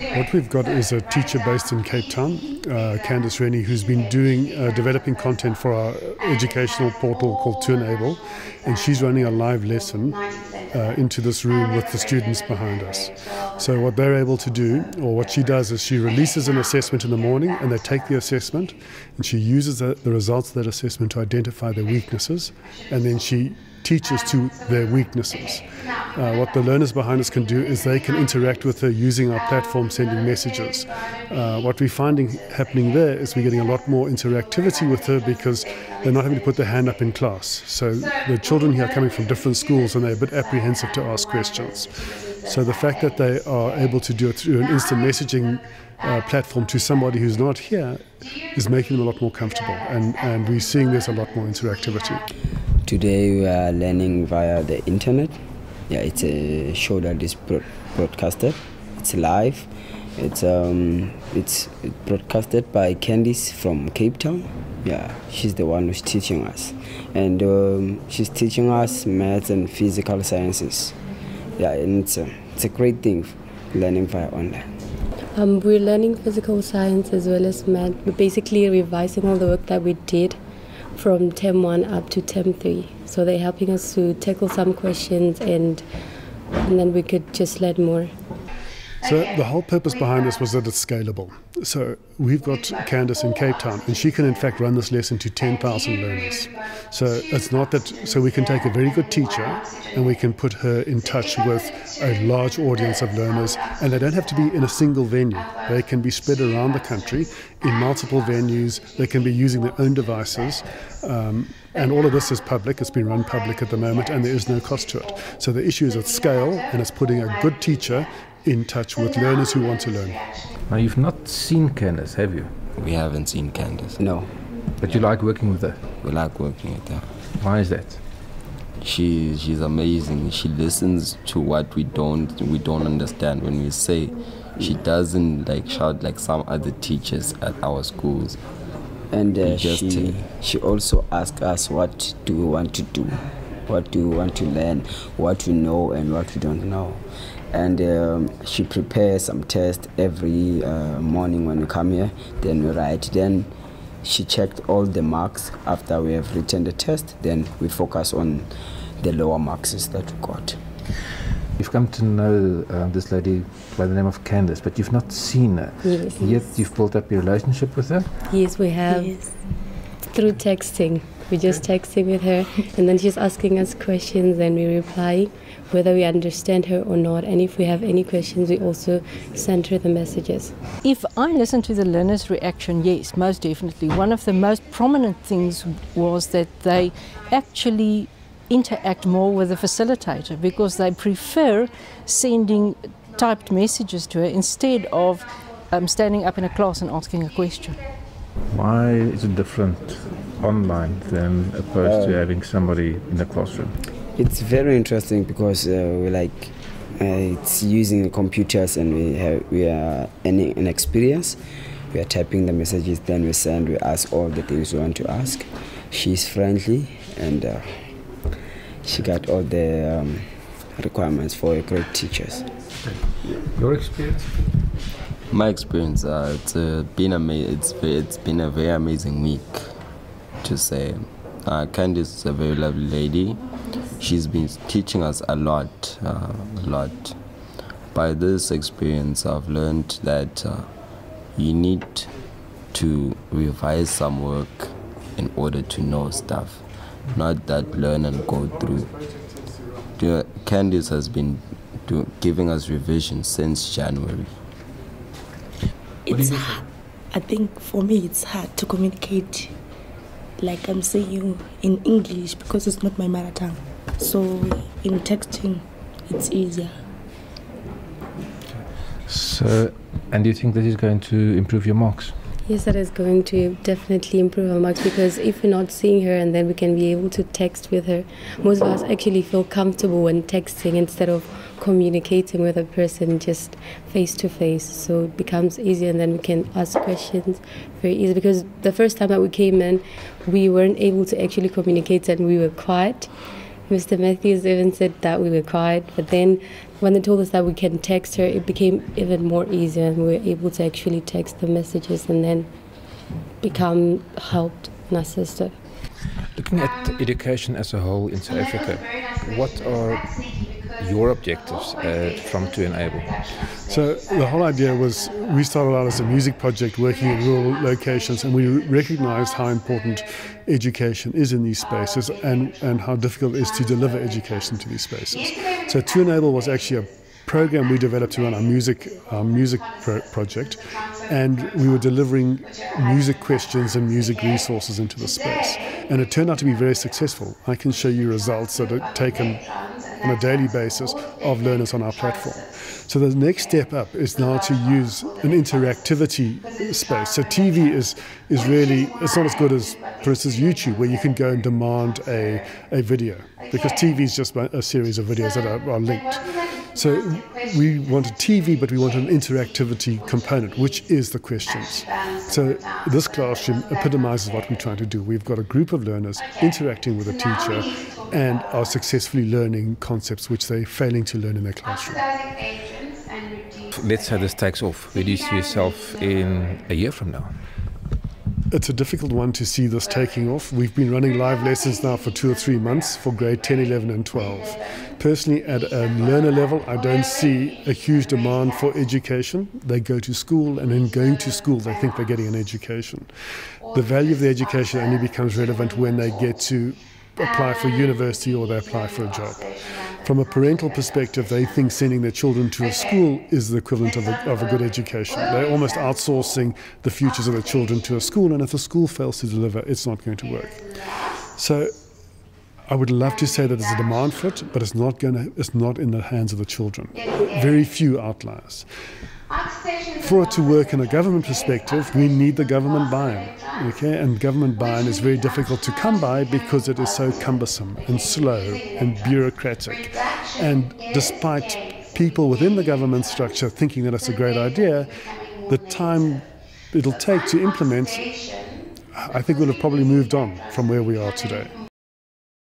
What we've got is a teacher based in Cape Town, uh, Candice Rennie, who's been doing uh, developing content for our educational portal called 2Enable, and she's running a live lesson uh, into this room with the students behind us. So what they're able to do, or what she does, is she releases an assessment in the morning, and they take the assessment, and she uses the, the results of that assessment to identify their weaknesses, and then she teachers to their weaknesses. Uh, what the learners behind us can do is they can interact with her using our platform, sending messages. Uh, what we're finding happening there is we're getting a lot more interactivity with her because they're not having to put their hand up in class. So the children here are coming from different schools and they're a bit apprehensive to ask questions. So the fact that they are able to do it through an instant messaging uh, platform to somebody who's not here is making them a lot more comfortable. And, and we're seeing there's a lot more interactivity. Today we are learning via the internet. Yeah, it's a show that is broadcasted. It's live. It's um, it's broadcasted by Candice from Cape Town. Yeah, she's the one who's teaching us, and um, she's teaching us maths and physical sciences. Yeah, and it's a, it's a great thing, learning via online. Um, we're learning physical science as well as math. We're basically revising all the work that we did from term 1 up to term 3. So they're helping us to tackle some questions and, and then we could just learn more. So the whole purpose behind this was that it's scalable. So we've got Candice in Cape Town, and she can in fact run this lesson to 10,000 learners. So it's not that, so we can take a very good teacher and we can put her in touch with a large audience of learners, and they don't have to be in a single venue. They can be spread around the country in multiple venues. They can be using their own devices. Um, and all of this is public, it's been run public at the moment, and there is no cost to it. So the issue is at scale, and it's putting a good teacher in touch with learners who want to learn. Now, you've not seen Candice, have you? We haven't seen Candice. No. But you like working with her? We like working with her. Why is that? She she's amazing. She listens to what we don't we don't understand when we say. She doesn't like shout like some other teachers at our schools. And uh, she she also asks us what do we want to do, what do we want to learn, what we know and what we don't know and um, she prepares some tests every uh, morning when we come here then we write then she checked all the marks after we have written the test then we focus on the lower marks that we got You've come to know uh, this lady by the name of Candice, but you've not seen her. Yes. Yet yes. you've built up your relationship with her? Yes, we have. Yes. Through texting. We're just texting with her, and then she's asking us questions, and we reply whether we understand her or not. And if we have any questions, we also send her the messages. If I listen to the learners' reaction, yes, most definitely. One of the most prominent things was that they actually interact more with the facilitator because they prefer sending typed messages to her instead of um, standing up in a class and asking a question. Why is it different online than opposed to having somebody in the classroom? It's very interesting because uh, we like uh, it's using computers and we have we are any an experience. We are typing the messages, then we send. We ask all the things we want to ask. She's friendly and uh, she got all the um, requirements for a great teachers. Your experience? My experience, uh, it's uh, been ama- it's it's been a very amazing week, to say. Uh, Candice is a very lovely lady she's been teaching us a lot, uh, a lot. By this experience, I've learned that uh, you need to revise some work in order to know stuff, not that learn and go through. Candice has been do, giving us revision since January. It's hard. I think for me it's hard to communicate like I'm saying you in English because it's not my mother tongue. So in texting, it's easier. So, and do you think this is going to improve your marks? Yes, that is going to definitely improve our marks because if we're not seeing her and then we can be able to text with her, most of us actually feel comfortable when texting instead of communicating with a person just face to face. So it becomes easier and then we can ask questions very easy because the first time that we came in, we weren't able to actually communicate and we were quiet Mr. Matthews even said that we were quiet, but then when they told us that we can text her, it became even more easier, and we were able to actually text the messages and then become helped and assisted. Looking at education as a whole in South Africa, what are your objectives uh, from 2Enable? So the whole idea was we started out as a music project working in rural locations and we recognized how important education is in these spaces and, and how difficult it is to deliver education to these spaces. So 2Enable was actually a program we developed to run our music, our music pro- project and we were delivering music questions and music resources into the space. And it turned out to be very successful. I can show you results that are taken on a daily basis of learners on our platform. So the next step up is now to use an interactivity space. So TV is is really it's not as good as for instance YouTube where you can go and demand a, a video because TV is just a series of videos that are, are linked. So we want a TV, but we want an interactivity component, which is the questions. So this classroom epitomizes what we're trying to do. We've got a group of learners interacting with a teacher and are successfully learning concepts which they're failing to learn in their classroom. Let's say this takes off. Where do you see yourself in a year from now? It's a difficult one to see this taking off. We've been running live lessons now for two or three months for grade 10, 11, and 12. Personally, at a learner level, I don't see a huge demand for education. They go to school, and in going to school, they think they're getting an education. The value of the education only becomes relevant when they get to apply for university or they apply for a job. From a parental perspective, they think sending their children to a school is the equivalent of a, of a good education. They're almost outsourcing the futures of their children to a school, and if the school fails to deliver, it's not going to work. So I would love to say that there's a demand for it, but it's not going to, it's not in the hands of the children. Very few outliers. For it to work in a government perspective, we need the government buy-in. Okay, and government buy-in is very difficult to come by because it is so cumbersome and slow and bureaucratic. And despite people within the government structure thinking that it's a great idea, the time it'll take to implement, I think we'll have probably moved on from where we are today.